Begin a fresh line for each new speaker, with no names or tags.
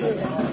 Deus.